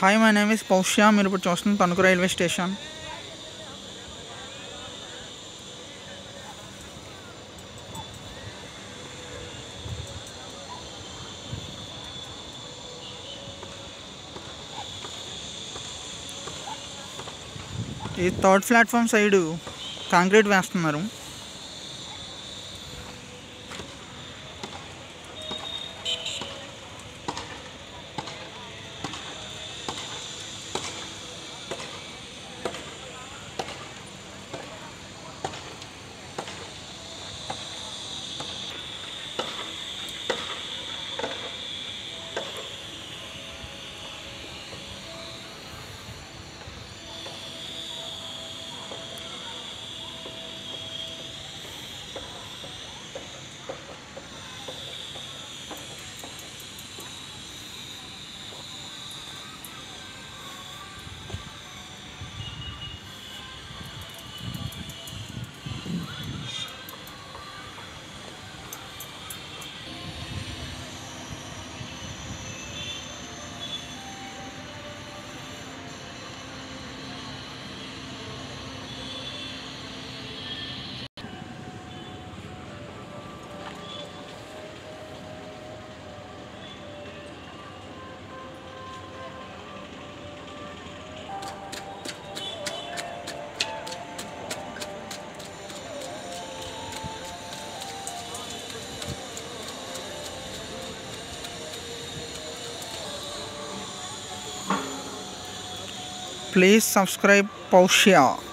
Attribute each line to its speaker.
Speaker 1: Hi my name is Paushya మీరు ఇప్పుడు చూస్తున్న తణుకు రైల్వే స్టేషన్. ఈ థర్డ్ ప్లాట్ఫామ్ సైడు కాంక్రీట్ వేస్తున్నారు. please subscribe Pausia.